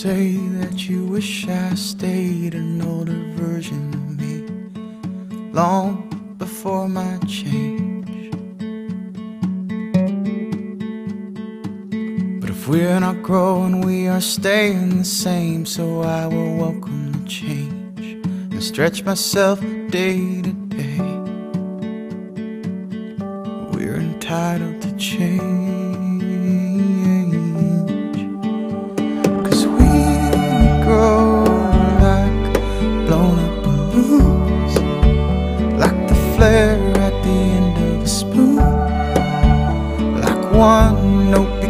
say that you wish I stayed an older version of me long before my change. But if we're not growing, we are staying the same. So I will welcome the change and stretch myself day to day. We're entitled to change. Balloons, like the flare at the end of a spoon, like one note